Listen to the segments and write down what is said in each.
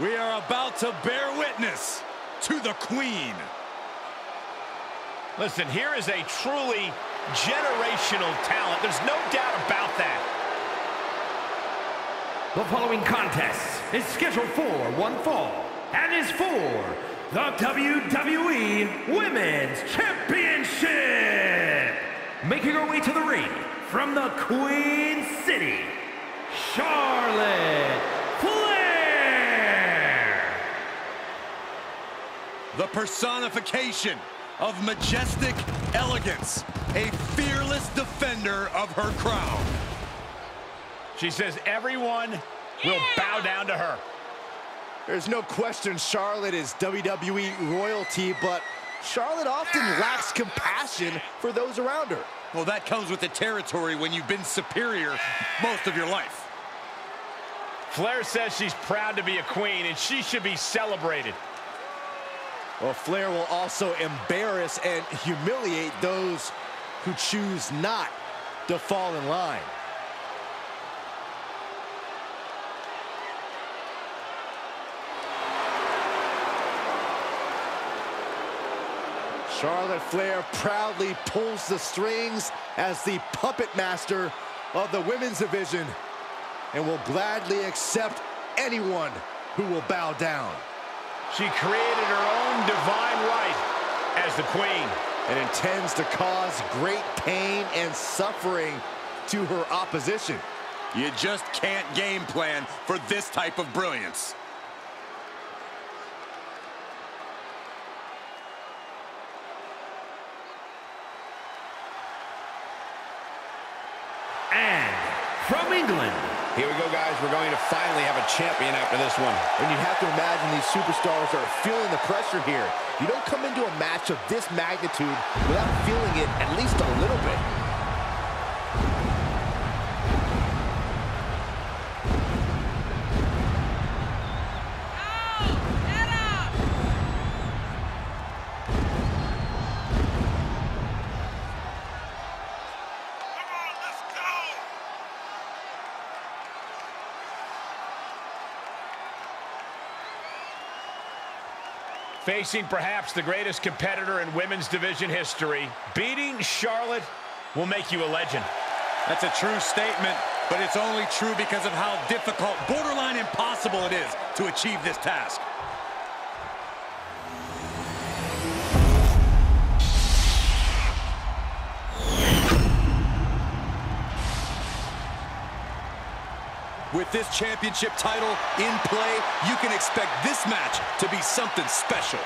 We are about to bear witness to the Queen. Listen, here is a truly generational talent. There's no doubt about that. The following contest is scheduled for one fall and is for the WWE Women's Championship. Making her way to the ring from the Queen City, Charlotte The personification of majestic elegance, a fearless defender of her crown. She says everyone will bow down to her. There's no question Charlotte is WWE royalty, but Charlotte often lacks compassion for those around her. Well, that comes with the territory when you've been superior most of your life. Flair says she's proud to be a queen, and she should be celebrated. Well, Flair will also embarrass and humiliate those who choose not to fall in line. Charlotte Flair proudly pulls the strings as the puppet master of the women's division and will gladly accept anyone who will bow down. She created her own divine right as the queen. And intends to cause great pain and suffering to her opposition. You just can't game plan for this type of brilliance. And from England, Here we go, guys. We're going to finally have a champion after this one. And you have to imagine these superstars are feeling the pressure here. You don't come into a match of this magnitude without feeling it at least a little bit. Facing perhaps the greatest competitor in women's division history, beating Charlotte will make you a legend. That's a true statement, but it's only true because of how difficult, borderline impossible it is to achieve this task. With this championship title in play, you can expect this match to be something special.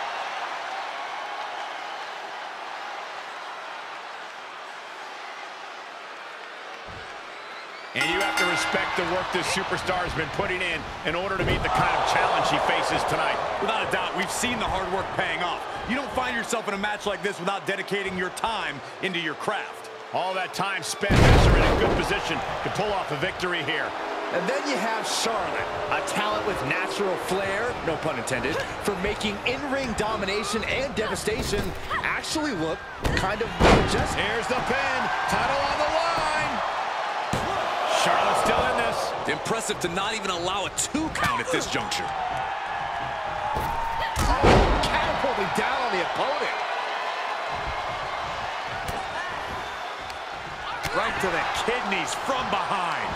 And you have to respect the work this superstar has been putting in in order to meet the kind of challenge he faces tonight. Without a doubt, we've seen the hard work paying off. You don't find yourself in a match like this without dedicating your time into your craft. All that time spent has her in a good position to pull off a victory here. And then you have Charlotte, a talent with natural flair, no pun intended, for making in-ring domination and devastation actually look kind of majestic. Here's the pin. Title on the line. Charlotte's still in this. Impressive to not even allow a two count at this juncture. Catapulting down on the opponent. Right to the kidneys from behind.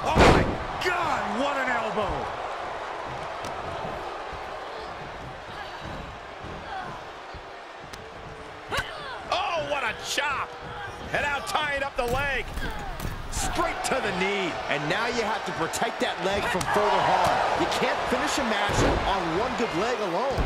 Oh my God, what an elbow. Oh, what a chop. And now tying up the leg. Straight to the knee. And now you have to protect that leg from further harm. You can't finish a match on one good leg alone.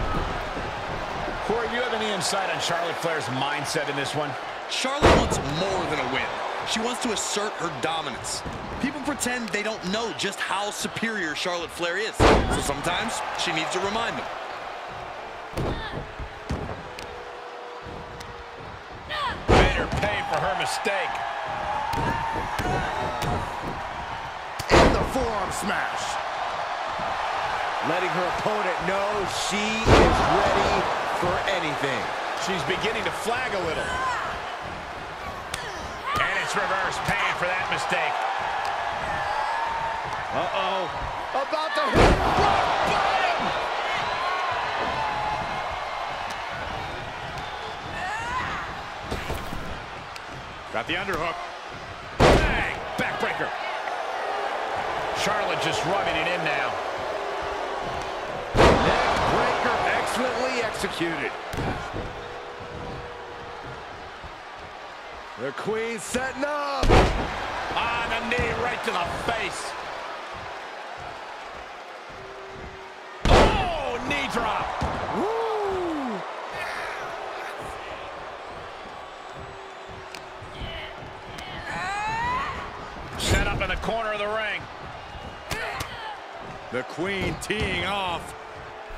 Corey, do you have any insight on Charlotte Flair's mindset in this one? Charlotte wants more than a win. She wants to assert her dominance. People pretend they don't know just how superior Charlotte Flair is. So sometimes she needs to remind them. Made her pay for her mistake. And the forearm smash. Letting her opponent know she is ready for anything. She's beginning to flag a little. Nice reverse, paying for that mistake. Uh-oh. About to hit rock bottom! Got the underhook. Bang! Backbreaker. Charlotte just rubbing it in now. Breaker excellently executed. The queen setting up. On the knee, right to the face. The queen teeing off.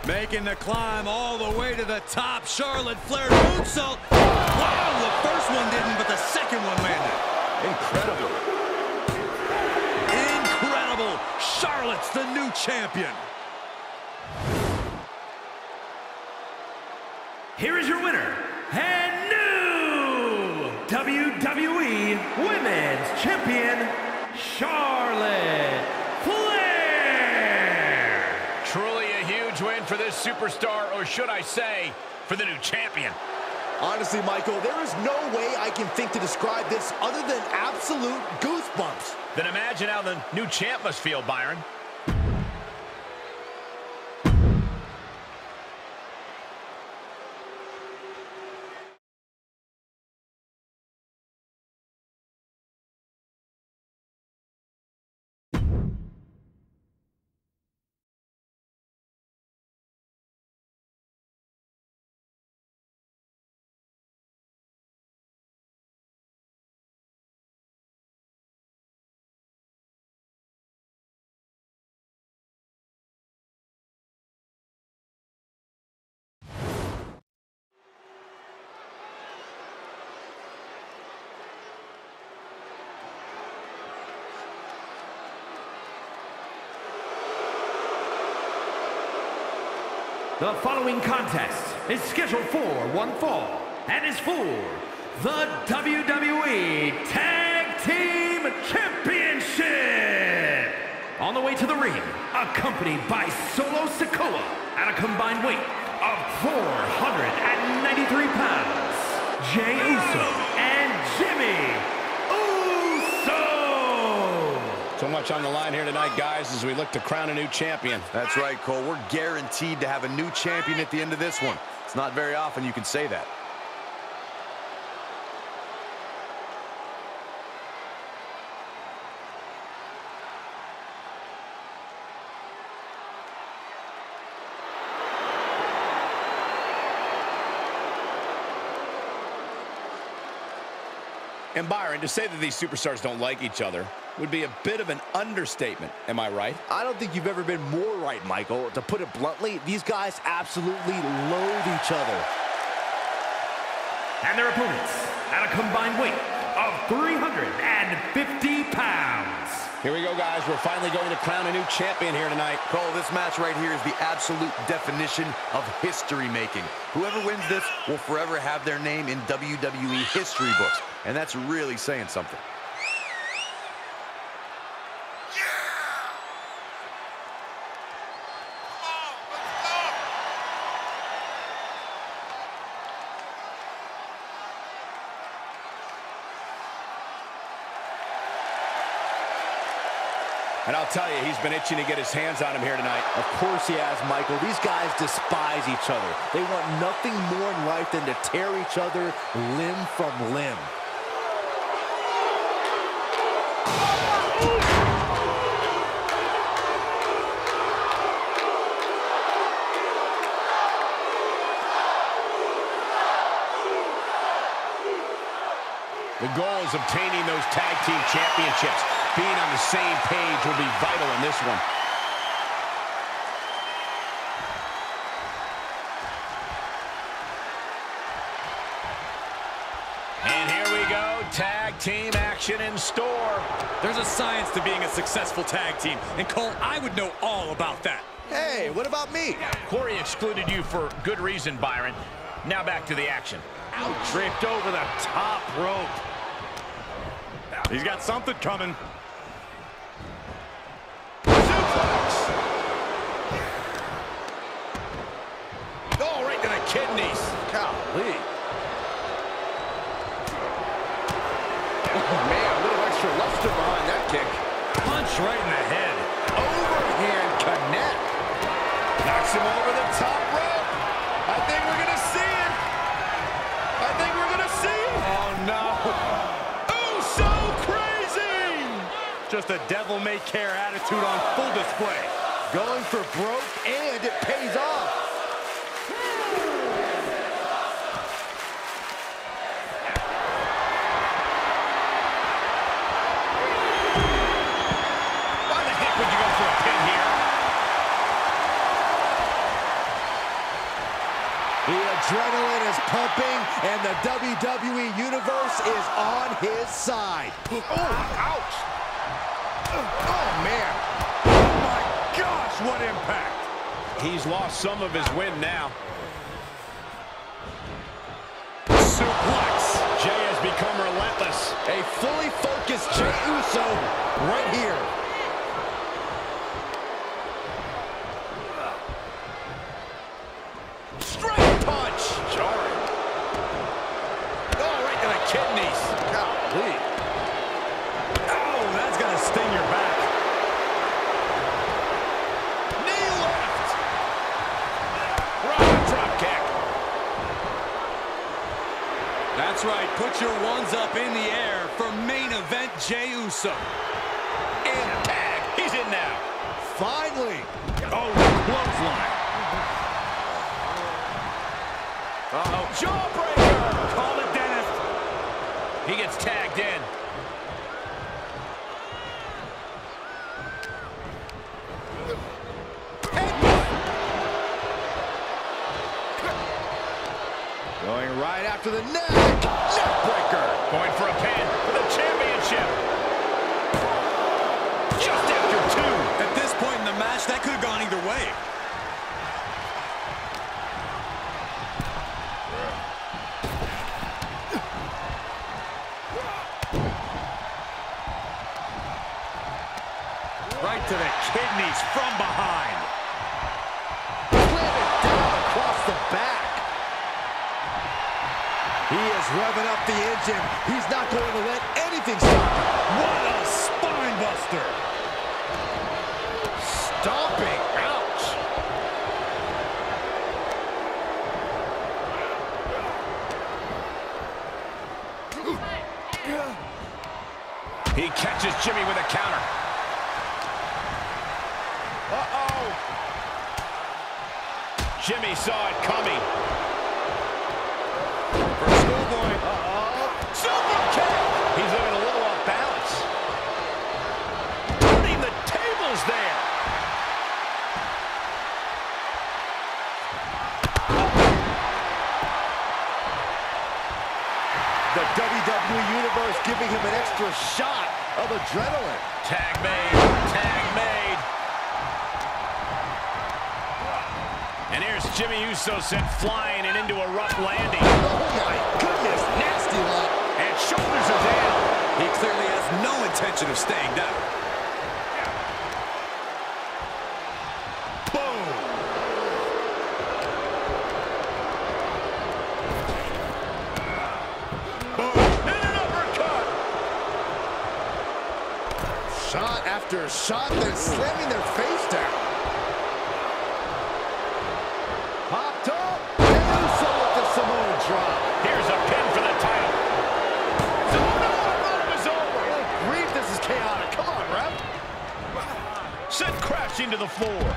Making the climb all the way to the top. Charlotte Flair moonsault. Wow, the first one didn't, but the second one landed. Incredible. Incredible. Charlotte's the new champion. Truly a huge win for this superstar, or should I say, for the new champion. Honestly, Michael, there is no way I can think to describe this other than absolute goosebumps. Then imagine how the new champ must feel, Byron. The following contest is scheduled for one fall and is for the WWE Tag Team Championship. On the way to the ring, accompanied by Solo Sikoa at a combined weight of 493 pounds, Jey Uso and Jimmy Uso. So much on the line here tonight, guys, as we look to crown a new champion. That's right, Cole. We're guaranteed to have a new champion at the end of this one. It's not very often you can say that. And Byron, to say that these superstars don't like each other would be a bit of an understatement. Am I right? I don't think you've ever been more right, Michael. To put it bluntly, these guys absolutely loathe each other. And their opponents at a combined weight of 350 pounds. Here we go, guys. We're finally going to crown a new champion here tonight. Cole, this match right here is the absolute definition of history making. Whoever wins this will forever have their name in WWE history books. And that's really saying something. Tell you, he's been itching to get his hands on him here tonight. Of course he has, Michael. These guys despise each other. They want nothing more in life than to tear each other limb from limb. The goal is obtaining those tag team championships. Being on the same page will be vital in this one. And here we go, tag team action in store. There's a science to being a successful tag team. And Cole, I would know all about that. Hey, what about me? Corey excluded you for good reason, Byron. Now back to the action. Out, draped over the top rope. He's got something coming. Kidneys. Golly. Oh, man, a little extra luster behind that kick. Punch right in the head. Overhand connect. Knocks him over the top rope. I think we're going to see it. I think we're going to see it. Oh, no. Oh, so crazy. Just a devil-may-care attitude on full display. Going for broke, and it pays off. Is pumping, and the WWE Universe is on his side. Oh, ouch. Oh, man. Oh, my gosh, what impact. He's lost some of his wind now. Suplex. Jey has become relentless. A fully focused Jey Uso right here. Straight punch. Jarring. Oh, right to the kidneys. Golly. Oh, that's going to sting your back. Knee left. Right drop kick. Your ones up in the air for main event Jey Uso. And tag. He's in now. Finally. Oh, clothesline. Uh-oh. Jawbreaker. Call it, Dennis. He gets tagged in. Going right after the neck. Have gone either way. Right to the kidneys from behind. Planted down across the back. He is revving up the engine. He's not going to let anything stop him. What a spine buster. Stomping. Ouch. He catches Jimmy with a counter. Uh-oh. Jimmy saw it coming. For Schoolboy. Uh-oh. Super kick. He's looking a little off balance. Turning the tables there. The WWE Universe giving him an extra shot of adrenaline. Tag made. Tag made. And here's Jimmy Uso sent flying and into a rough landing. Oh my goodness, nasty lock. And shoulders are down. He clearly has no intention of staying down. Boom. Boom. And an uppercut. Shot after shot, then slamming their face down. Popped up. With the Samoan drop. Here's a pin for the title. So no, I thought it was over. Good grief, this is chaotic. Come on, ref. Sent crashing to the floor.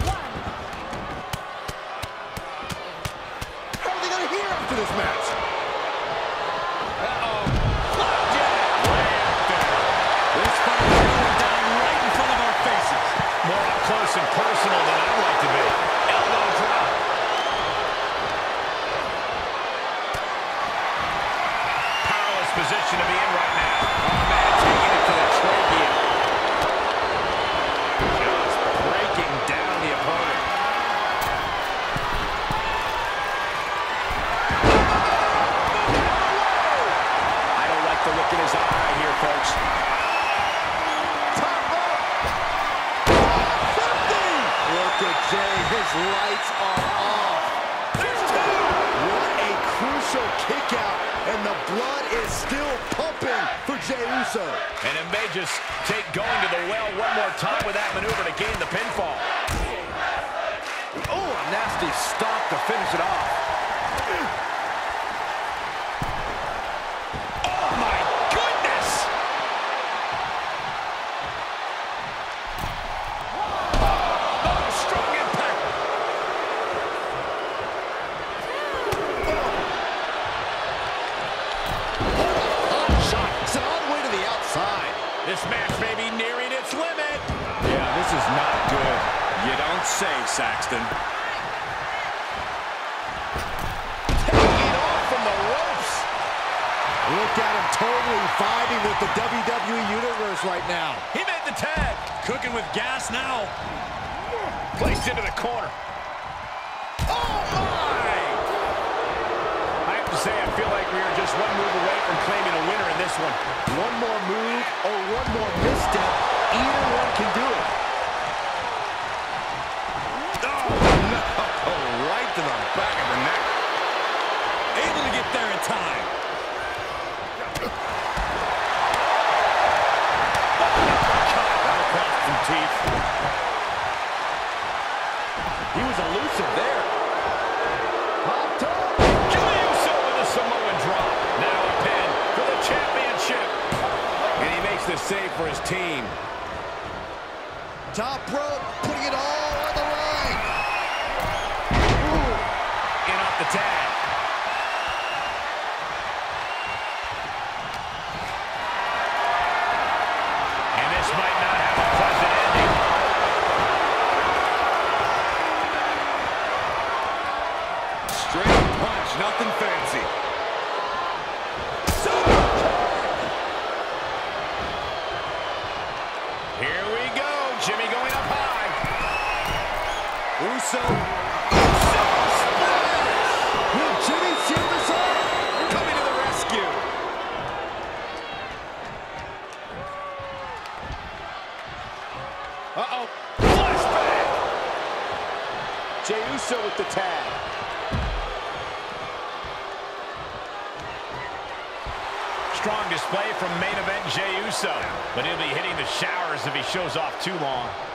His lights are off. What a crucial kick out, and the blood is still pumping for Jey Uso. And it may just take going to the well one more time with that maneuver to gain the pinfall. Oh, a nasty stop to finish it off. This match may be nearing its limit. Yeah, this is not good. You don't say, Saxton. Taking off from the ropes. Look at him totally vibing with the WWE Universe right now. He made the tag. Cooking with gas now. Placed into the corner. Oh, my! I have to say, I feel like we are just one move away from claiming a winner in this one. One more move or one more misstep, either one can do it. Oh, no. right to the back of the neck. Able to get there in time. The save for his team. Top rope, putting it all on the line. In off the tag. Shows off too long.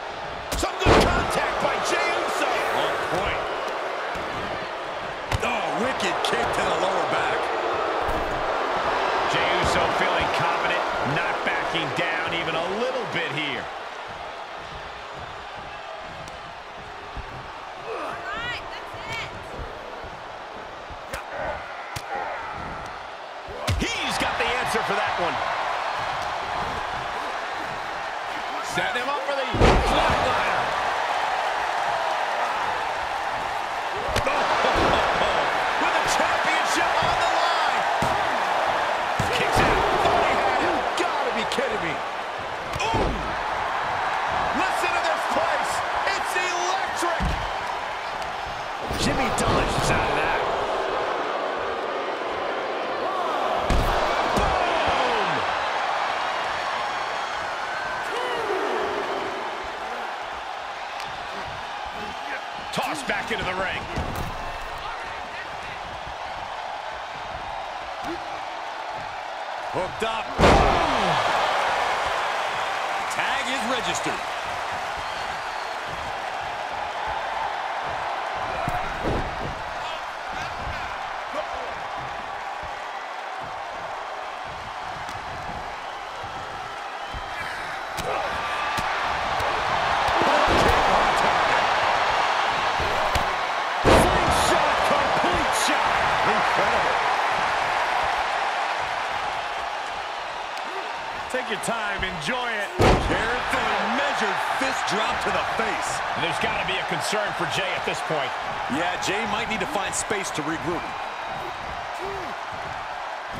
Drop to the face. There's got to be a concern for Jey at this point. Yeah, Jey might need to find space to regroup.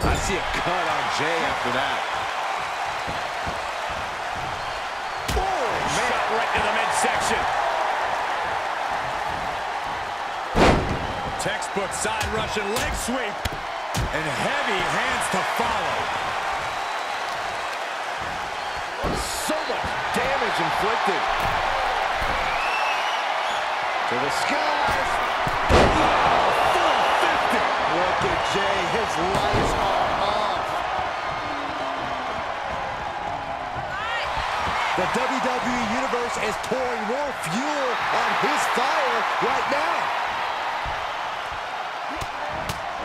I see a cut on Jey after that. Shot right to the midsection. Textbook side Russian leg sweep. And heavy hands to follow. damage inflicted. To the skies. Look at Jey. His lights are off. The WWE Universe is pouring more fuel on his fire right now.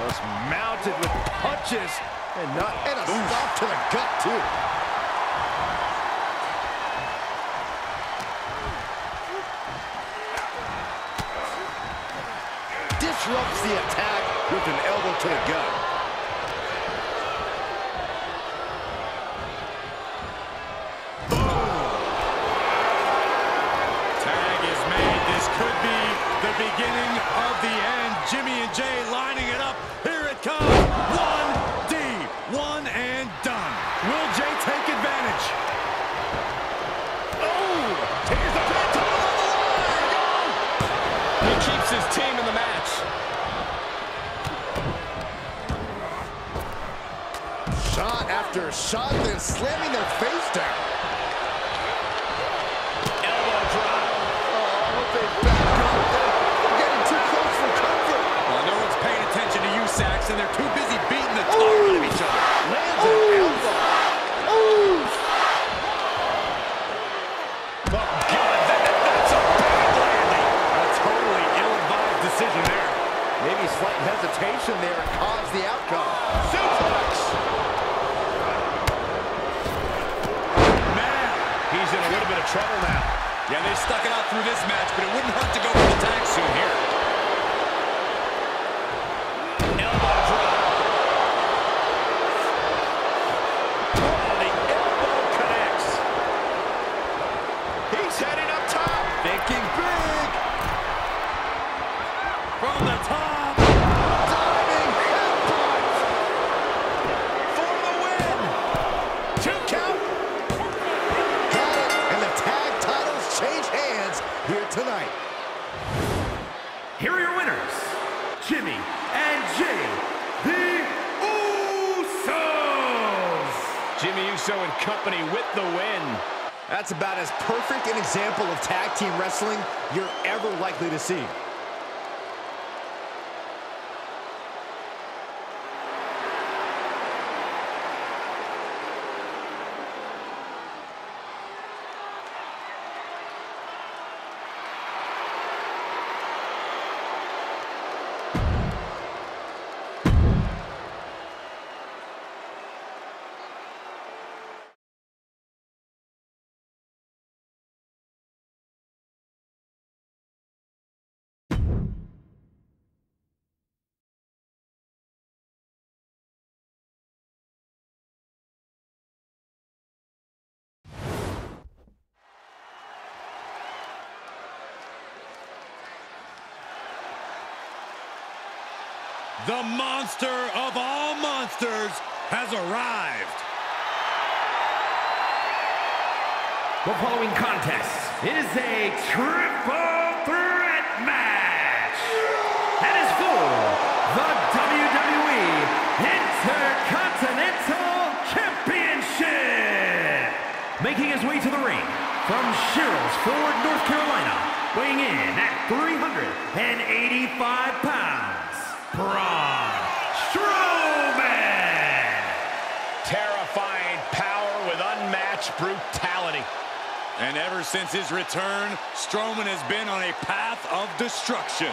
Was mounted with punches and not and a stop to the gut too. disrupts the attack with an elbow to the gut. shot, then slamming the team wrestling you're ever likely to see. the monster of all monsters has arrived. The following contest is a triple threat match. That is for the WWE Intercontinental Championship. Making his way to the ring from Sherrills Ford, North Carolina, weighing in at 385 pounds. Braun Strowman! Terrifying power with unmatched brutality. And ever since his return, Strowman has been on a path of destruction.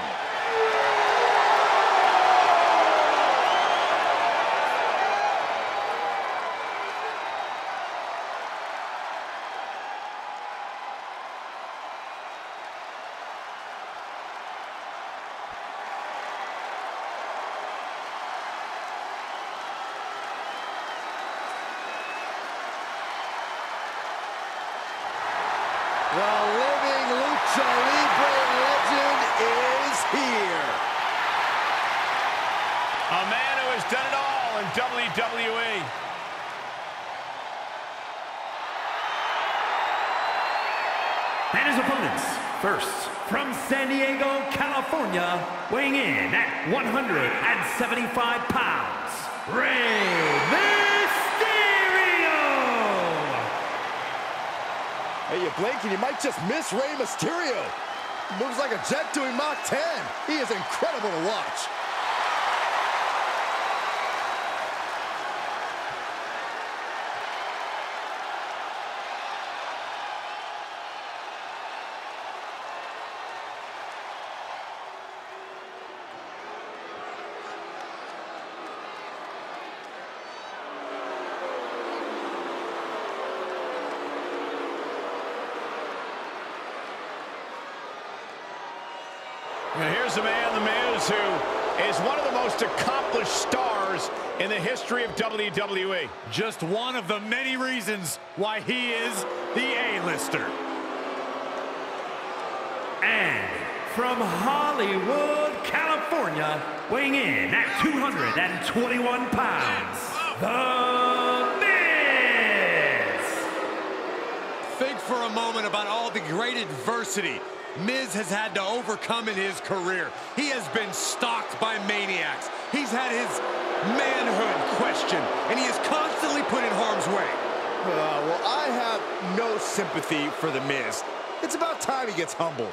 First, from San Diego, California, weighing in at 175 pounds, Rey Mysterio! Hey, you're blinking. you might just miss Rey Mysterio. Moves like a jet doing Mach 10. He is incredible to watch. Here's a man, The Miz, who is one of the most accomplished stars in the history of WWE. Just one of the many reasons why he is the A-lister. And from Hollywood, California, weighing in at 221 pounds, The Miz! Think for a moment about all the great adversity Miz has had to overcome in his career. He has been stalked by maniacs. He's had his manhood questioned, and he is constantly put in harm's way. Uh, well, I have no sympathy for The Miz. It's about time he gets humbled.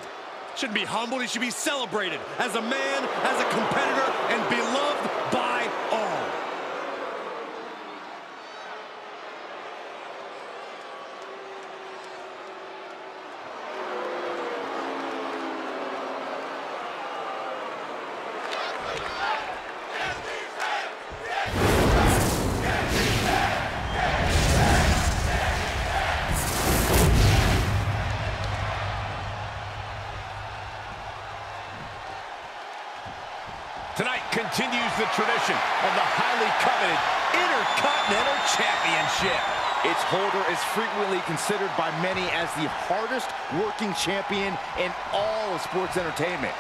Shouldn't be humbled, he should be celebrated as a man, as a competitor, and beloved by all. Tonight continues the tradition of the highly coveted Intercontinental Championship. Its holder is frequently considered by many as the hardest working champion in all of sports entertainment.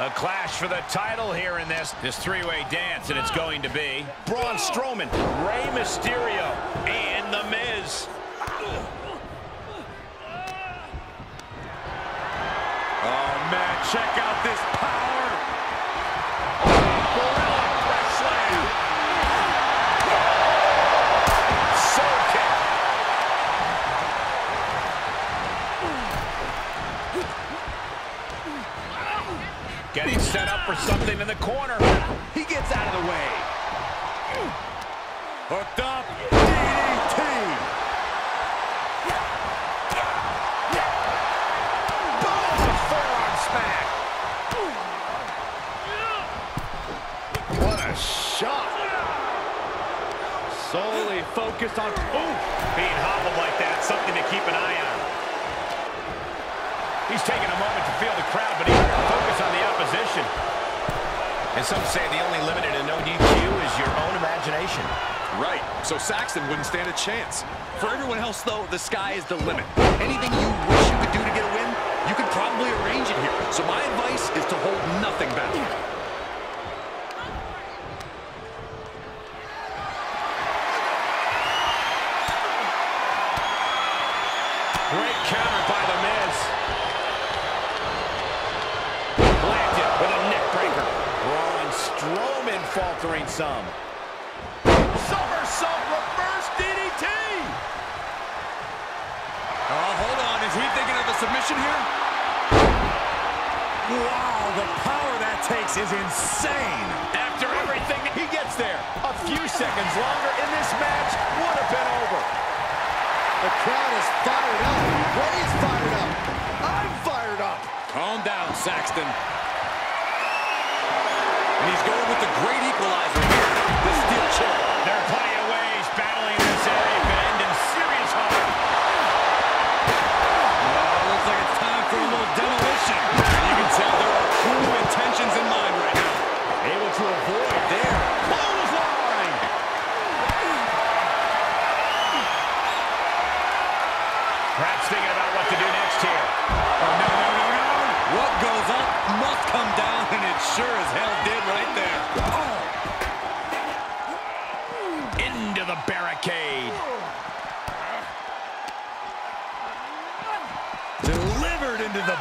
A clash for the title here in this, this three-way dance, and it's going to be Braun Strowman, Rey Mysterio, and The Miz. Oh, man, check for something in the corner. He gets out of the way. Hooked up. DDT. Forearm smack. What a shot. Solely focused on... Ooh! Being hobbled like that, something to keep an eye on. He's taking a moment to feel the crowd, but to on the opposition. And some say the only limit in no DQ is your own imagination. Right, so Saxton wouldn't stand a chance. For everyone else, though, the sky is the limit. Anything you wish you could do to get a win, you could probably arrange it here. So my advice is to hold nothing back. Some. Somersault reverse DDT. Oh, hold on. Is he thinking of a submission here? Wow, the power that takes is insane. After everything, he gets there. A few seconds longer in this match would have been over. The crowd is fired up. Rey's fired up. I'm fired up. Calm down, Saxton. And he's going with the great equalizer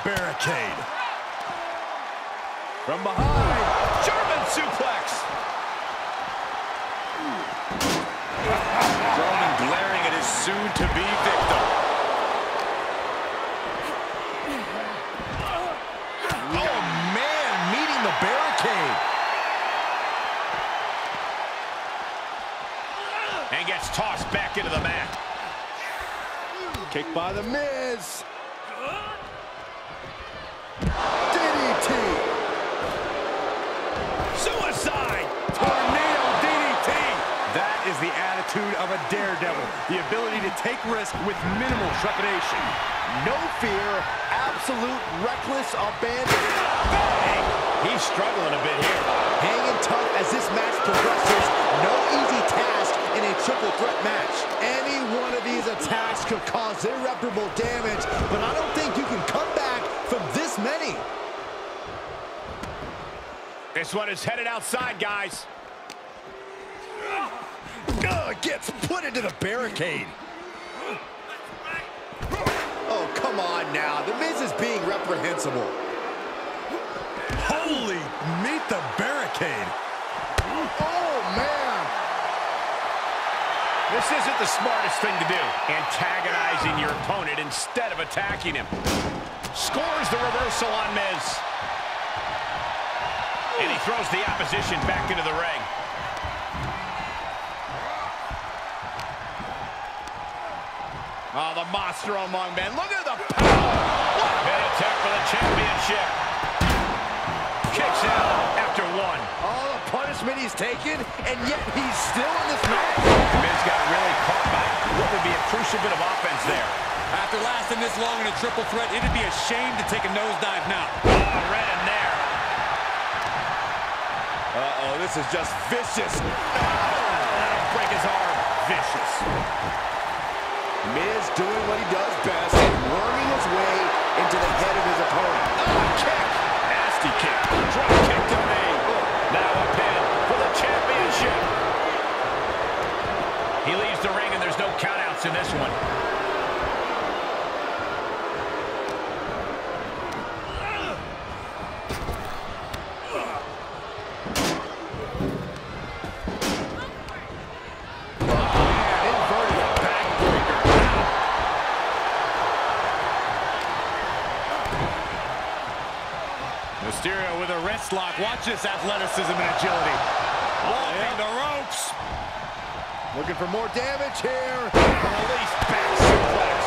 barricade. From behind. German suplex. Strowman glaring at his soon-to-be victim. Oh, man, meeting the barricade. And gets tossed back into the mat. Kick by The Miz. Attitude of a daredevil. The ability to take risk with minimal trepidation. No fear, absolute reckless abandon. He's struggling a bit here. Hanging tough as this match progresses. No easy task in a triple threat match. Any one of these attacks could cause irreparable damage, but I don't think you can come back from this many. This one is headed outside, guys. Ugh, gets put into the barricade. Oh, come on now. The Miz is being reprehensible. Holy, meet the barricade. Oh, man. This isn't the smartest thing to do. Antagonizing your opponent instead of attacking him. Scores the reversal on Miz. And he throws the opposition back into the ring. Oh, the monster among men. Look at the power. Big attack for the championship. Kicks out after one. All the punishment he's taken, and yet he's still in this match. Miz got really caught by what would be a crucial bit of offense there. After lasting this long in a triple threat, it'd be a shame to take a nosedive now. Oh, right in there. Uh-oh, this is just vicious. That'll break his arm. Vicious. Miz doing what he does best and worming his way into the head of his opponent. Oh, kick. Nasty kick. Drop kick to knee. Now a pin for the championship. He leaves the ring and there's no countouts in this one. Wrist lock. Watch this athleticism and agility. Walking the ropes. Looking for more damage here. Release back suplex.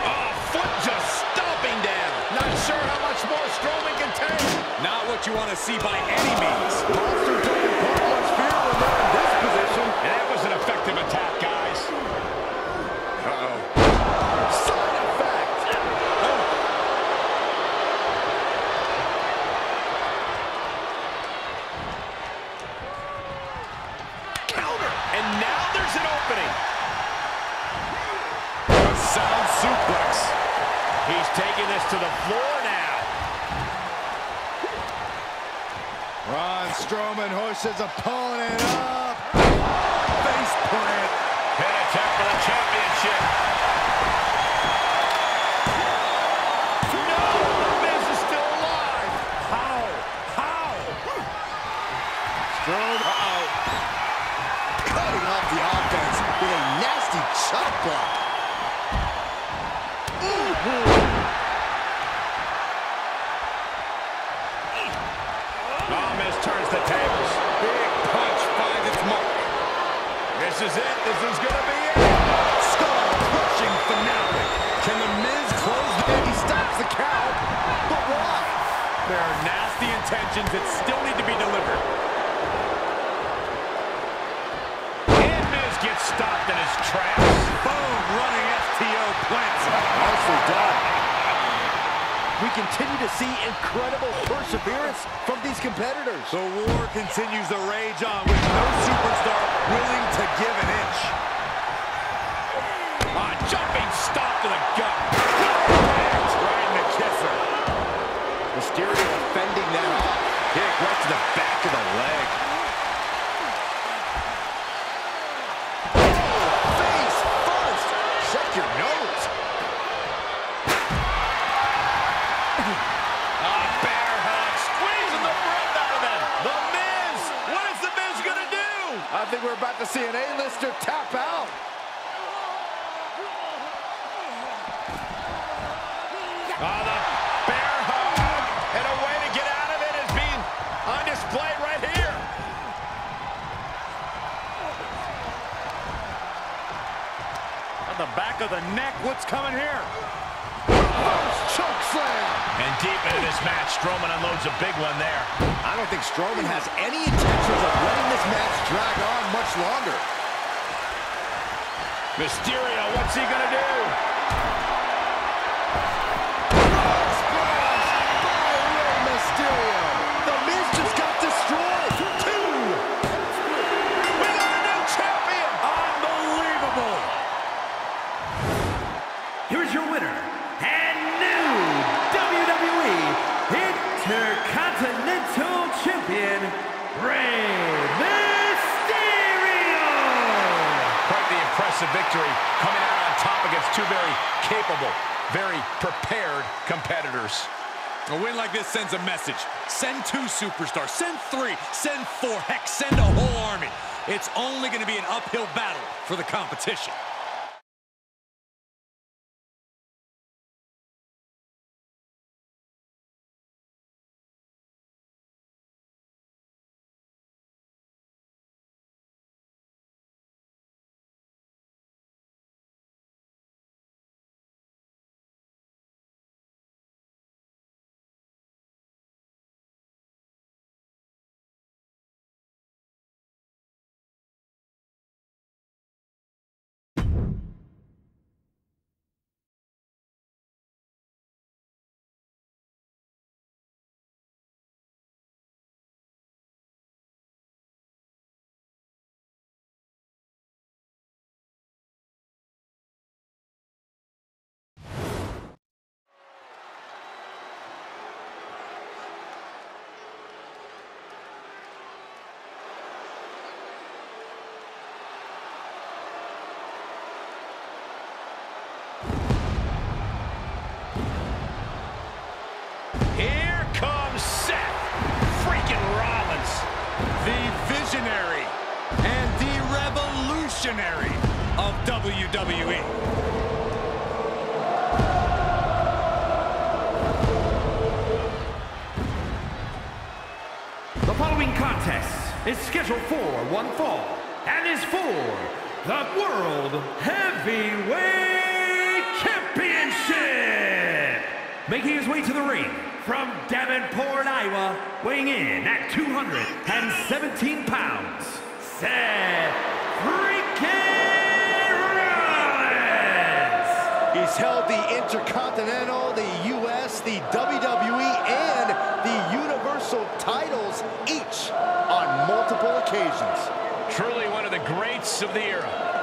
Oh, foot just stomping down. Not sure how much more Strowman can take. Not what you want to see by any means. Monsters don't impart much fear in this position. And that was an effective attack, guys. His opponent continue to see incredible perseverance from these competitors. The war continues to rage on with no superstar willing to give an inch. A jumping stop to the gut. See an A-lister tap out. Oh, the bear hug. And a way to get out of it is being on display right here. On the back of the neck, what's coming here? First choke slam. And deep into this match, Strowman unloads a big one there. I don't think Strowman has any intentions of letting this match drag on much longer. Mysterio, what's he gonna do? Mysterio. The Miz just got destroyed. Two. We got a new champion! Unbelievable. Here's your winner and new WWE Intercontinental Champion, Rey Mysterio! Impressive victory, coming out on top against two very capable, very prepared competitors. A win like this sends a message. Send two superstars, send three, send four, heck, send a whole army. It's only going to be an uphill battle for the competition. WWE. The following contest is scheduled for one fall and is for the World Heavyweight Championship. Making his way to the ring from Davenport, Iowa, weighing in at 217 pounds, Seth held the Intercontinental, the U.S., the WWE, and the Universal titles, each on multiple occasions. Truly one of the greats of the era.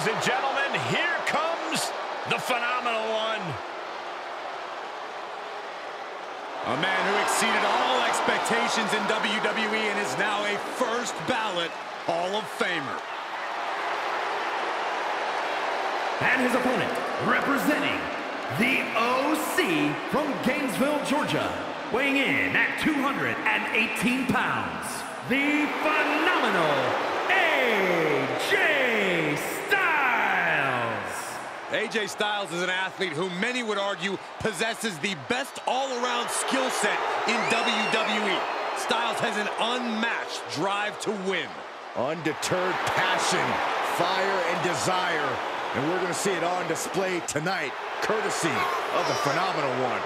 Ladies and gentlemen, here comes the phenomenal one. A man who exceeded all expectations in WWE and is now a first ballot Hall of Famer. And his opponent, representing the OC from Gainesville, Georgia, weighing in at 218 pounds, the phenomenal AJ Styles is an athlete who many would argue possesses the best all-around skill set in WWE. Styles has an unmatched drive to win. Undeterred passion, fire, and desire. And we're going to see it on display tonight, courtesy of the phenomenal one.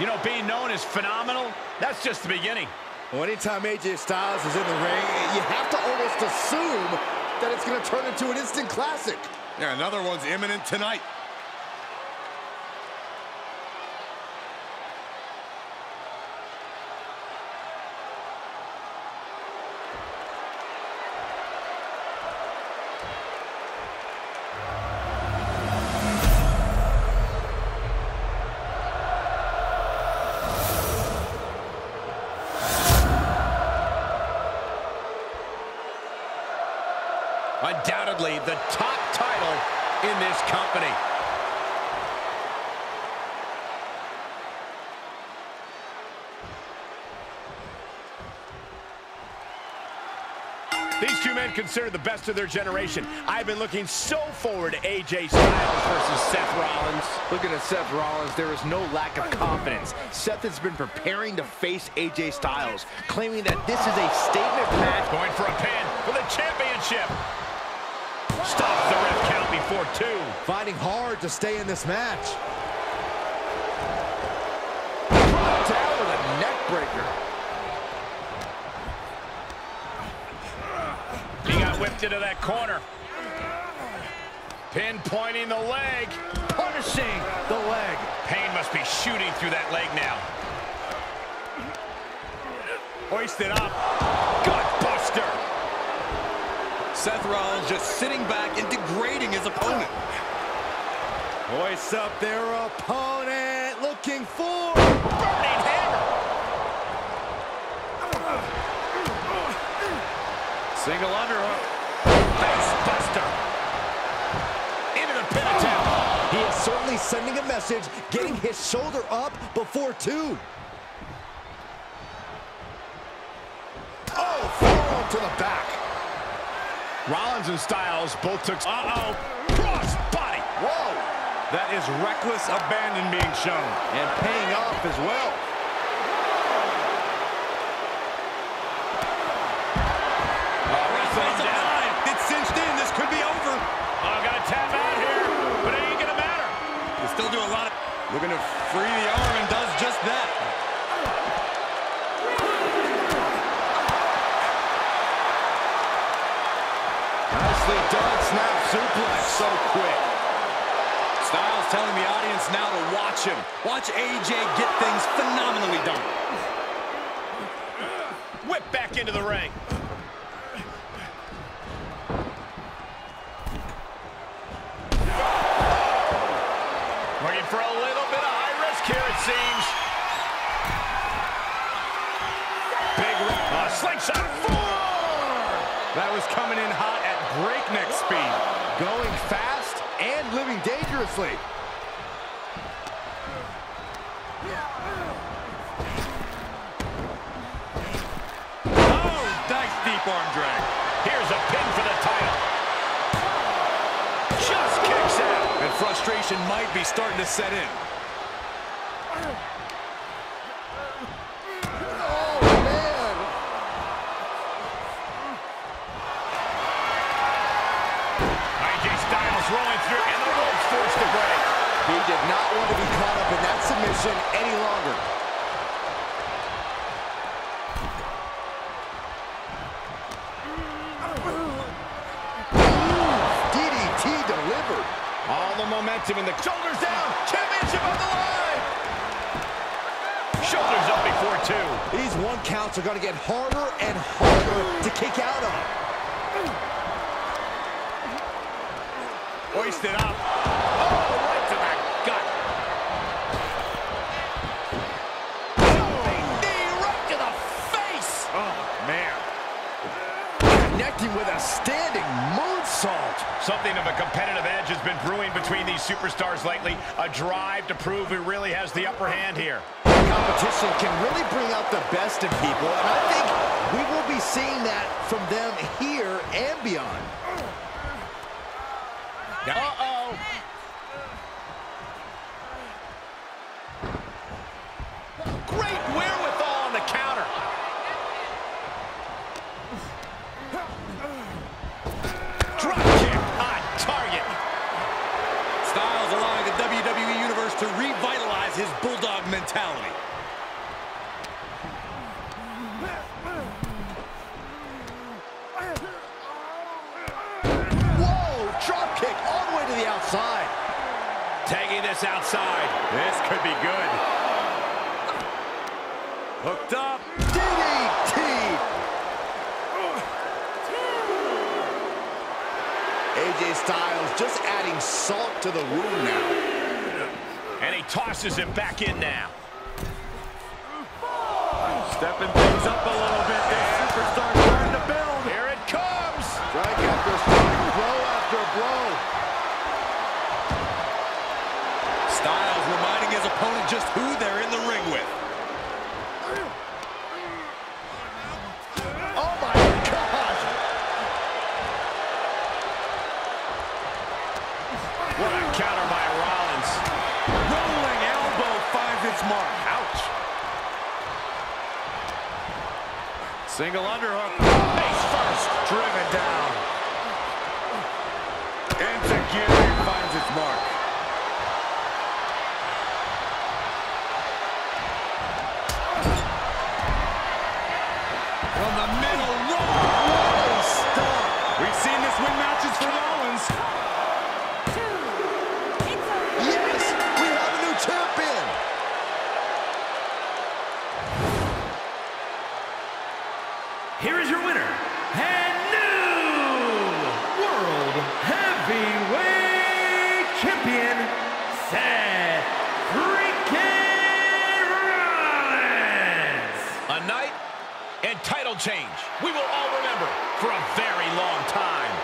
You know, being known as phenomenal, that's just the beginning. Well, anytime AJ Styles is in the ring, you have to almost assume that it's going to turn into an instant classic. Yeah, another one's imminent tonight. Considered the best of their generation. I've been looking so forward to AJ Styles versus Seth Rollins. Looking at Seth Rollins, there is no lack of confidence. Seth has been preparing to face AJ Styles, claiming that this is a statement match. Going for a pin for the championship. Stops the ref count before two. Fighting hard to stay in this match. Down with a neck breaker. Whipped into that corner. Pinpointing the leg. Punishing the leg. Pain must be shooting through that leg now. Hoisted up. Gut buster. Seth Rollins just sitting back and degrading his opponent. Hoists up their opponent, looking for... Burning hammer. Single underhook. Certainly sending a message, getting his shoulder up before two. Oh, forearm to the back. Rollins and Styles both took... Uh-oh. Cross body. Whoa, That is reckless abandon being shown. and paying off as well. Watch AJ get things phenomenally done. Whip back into the ring. Looking for a little bit of high risk here, it seems. Big uh, slingshot. That was coming in hot at breakneck speed. Going fast and living dangerously. Oh, nice deep arm drag. Here's a pin for the title. Just kicks out. And frustration might be starting to set in. Want to be caught up in that submission any longer. DDT delivered. All the momentum in the shoulders down. Championship on the line. Shoulders up before two. These one counts are going to get harder and harder to kick out of. Hoisted up. Something of a competitive edge has been brewing between these superstars lately. A drive to prove who really has the upper hand here. Competition can really bring out the best in people, and I think we will be seeing that from them here and beyond. Uh-oh. Great wherewithal on the counter. Drop kick on target. Styles allowing the WWE Universe to revitalize his Bulldog mentality. Whoa, drop kick all the way to the outside. Tagging this outside. This could be good. Hooked up. DDT. AJ Styles just adding salt to the wound now. And he tosses him back in now. Stepping things up a little bit. This superstar starting to build. Here it comes. Strike after strike, blow after blow. Styles reminding his opponent just who they're in the ring with. Single underhook. Face first. Driven down. Heavyweight Champion, Seth freaking Rollins. A night and title change we will all remember for a very long time.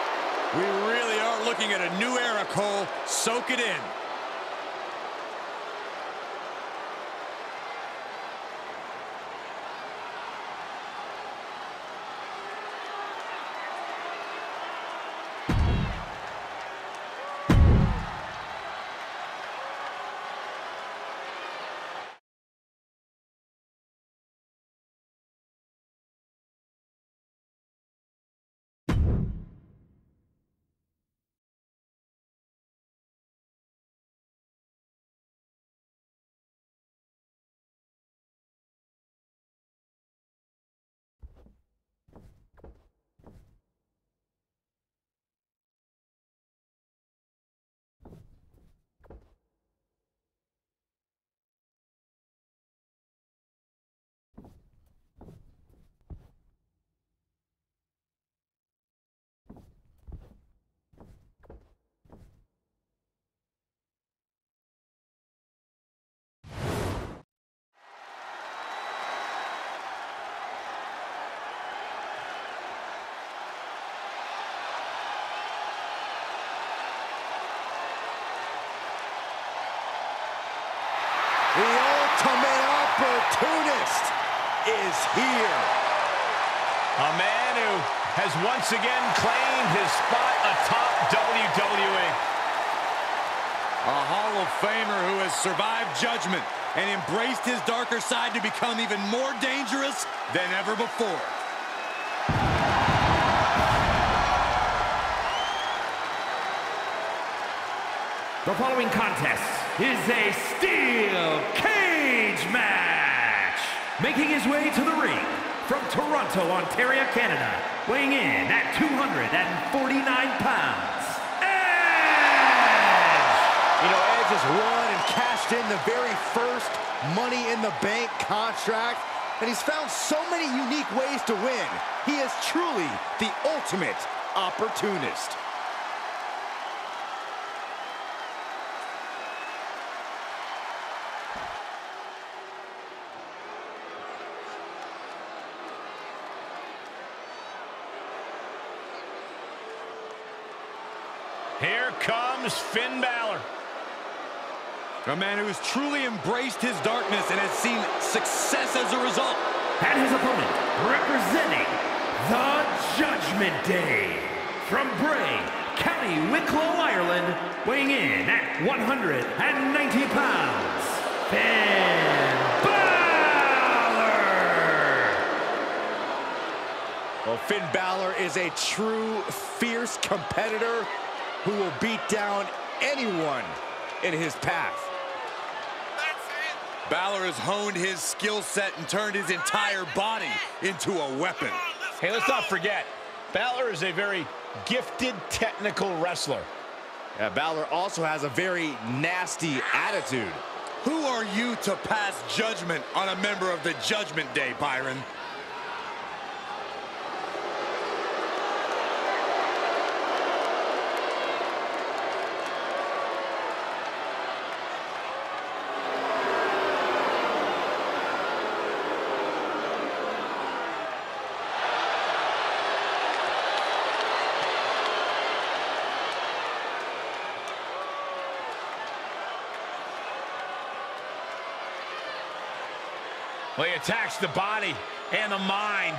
We really are looking at a new era, Cole. Soak it in. Is here. A man who has once again claimed his spot atop WWE. A Hall of Famer who has survived judgment and embraced his darker side to become even more dangerous than ever before. The following contest is a steel cage match. Making his way to the ring from Toronto, Ontario, Canada, weighing in at 249 pounds, Edge! You know, Edge has won and cashed in the very first Money in the Bank contract, and he's found so many unique ways to win. He is truly the ultimate opportunist. Here comes Finn Balor. A man who has truly embraced his darkness and has seen success as a result. And his opponent, representing the Judgment Day, from Bray, County Wicklow, Ireland, weighing in at 190 pounds, Finn Balor! Well, Finn Balor is a true fierce competitor who will beat down anyone in his path. Balor has honed his skill set and turned his entire body into a weapon. Hey, let's not forget, Balor is a very gifted technical wrestler. Yeah, Balor also has a very nasty attitude. Who are you to pass judgment on a member of the Judgment Day, Byron? Well, he attacks the body and the mind.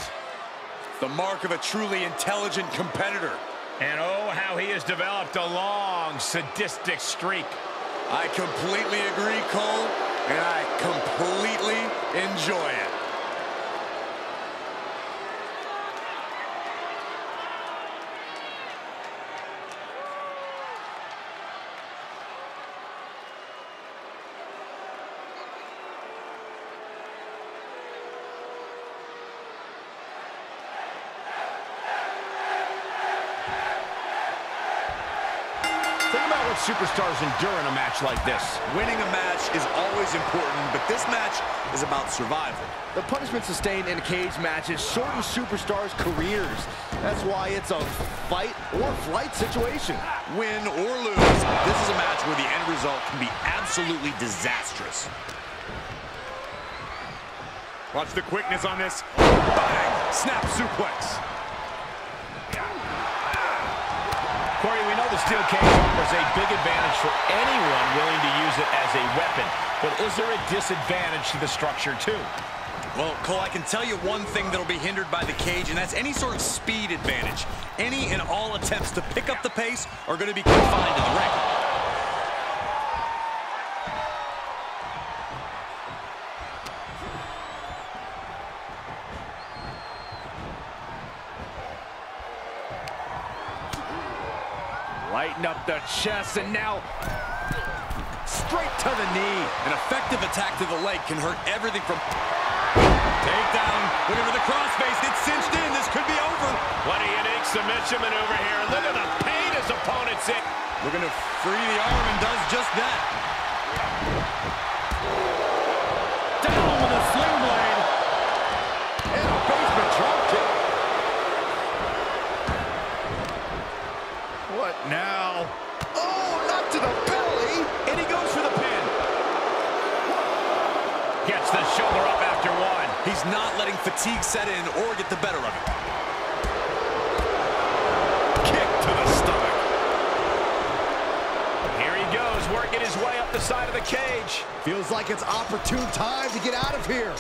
The mark of a truly intelligent competitor. And oh, how he has developed a long, sadistic streak. I completely agree, Cole, and I completely enjoy it. Think about what superstars endure in a match like this. Winning a match is always important, but this match is about survival. The punishment sustained in a cage match matches shorten superstars' careers. That's why it's a fight or flight situation. Win or lose, this is a match where the end result can be absolutely disastrous. Watch the quickness on this. Bang! Snap suplex. Corey, we know the steel cage offers a big advantage for anyone willing to use it as a weapon. But is there a disadvantage to the structure, too? Well, Cole, I can tell you one thing that'll be hindered by the cage, and that's any sort of speed advantage. Any and all attempts to pick up the pace are going to be confined to the ring. Chest, and now straight to the knee. An effective attack to the leg can hurt everything from... Takedown, looking for the crossface, it's cinched in, this could be over. What a unique submission maneuver here. Look at the pain his opponent's in. Looking to free the arm and does just that. Shoulder up after one. He's not letting fatigue set in or get the better of it. Kick to the stomach. Here he goes, working his way up the side of the cage. Feels like it's opportune time to get out of here.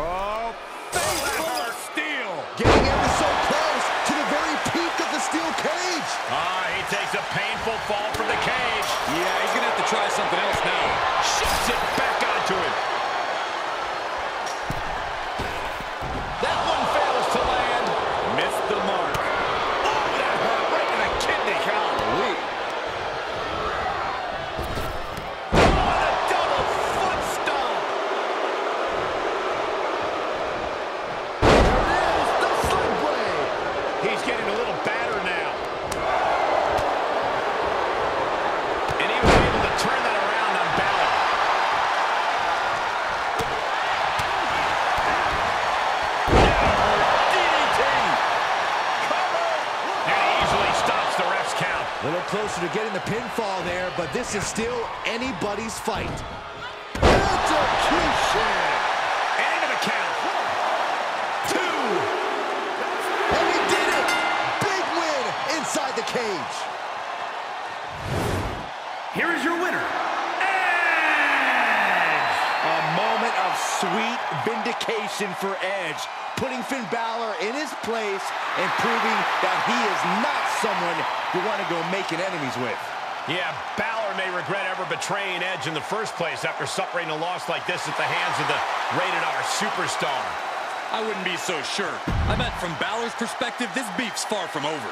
Oh, face full steel. Getting ever so close to the very peak of the steel cage. Ah, he takes a painful fall from the cage. Yeah, he's going to have to try something else now. Shifts it back onto him. That one fails to land. Missed the mark. Oh, that hurt right in the kidney. Golly. Oh, the double foot stomp. There it is, the sling blade. He's getting a little battered now. And he was able to turn that around on Balor. DDT. Cover. And he easily stops the ref's count. A little closer to pinfall there, but this is still anybody's fight. Execution! And into the count. Two. And he did it! Big win inside the cage. Here is your winner, Edge! A moment of sweet vindication for Edge, putting Finn Balor in his place and proving that he is not someone you want to go making enemies with. Yeah, Balor may regret ever betraying Edge in the first place after suffering a loss like this at the hands of the rated R superstar. I wouldn't be so sure. I bet from Balor's perspective, this beef's far from over.